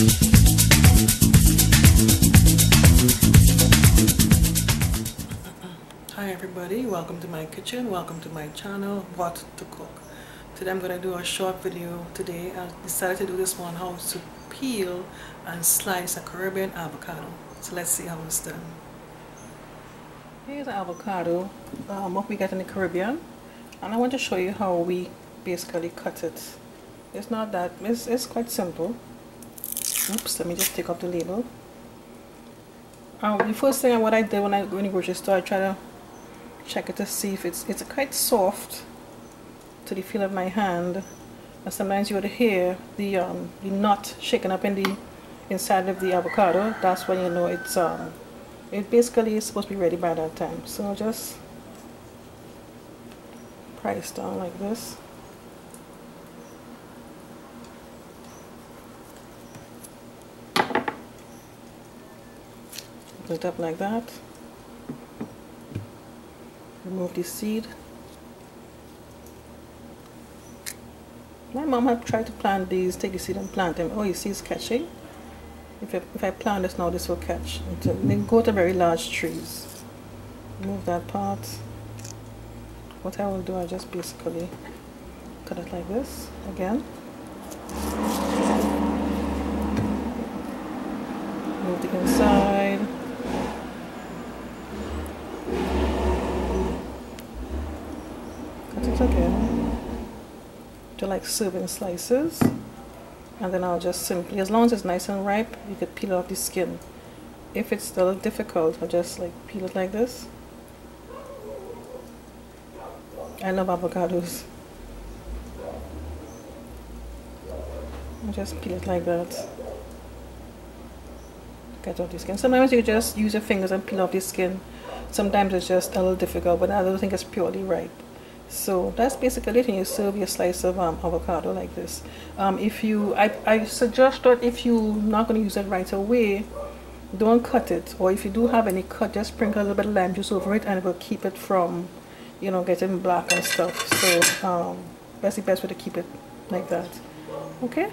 Hi everybody, welcome to my kitchen, welcome to my channel, What to Cook. Today I'm going to do a short video today. I decided to do this one how to peel and slice a Caribbean avocado. So let's see how it's done. Here's an avocado, um, what we get in the Caribbean. And I want to show you how we basically cut it. It's not that, it's, it's quite simple. Oops, let me just take off the label. Um, the first thing what I did when I go in the grocery store, I try to check it to see if it's it's quite soft to the feel of my hand. And sometimes you would hear the um, the nut shaking up in the inside of the avocado. That's when you know it's um it basically is supposed to be ready by that time. So just price down like this. It up like that. Remove the seed. My mom had tried to plant these take the seed and plant them. Oh you see it's catching? If I, if I plant this now this will catch. They go to very large trees. Remove that part. What I will do I just basically cut it like this again. Move the inside again. To like serving slices. And then I'll just simply as long as it's nice and ripe you could peel off the skin. If it's still difficult I'll just like peel it like this. I love avocados. I'll just peel it like that. Get off the skin. Sometimes you just use your fingers and peel off the skin. Sometimes it's just a little difficult but I don't think it's purely ripe so that's basically it. And you serve your slice of um, avocado like this? Um, if you I, I suggest that if you're not going to use it right away don't cut it. Or if you do have any cut just sprinkle a little bit of lime juice over it and it will keep it from you know getting black and stuff. So um, that's the best way to keep it like that. Okay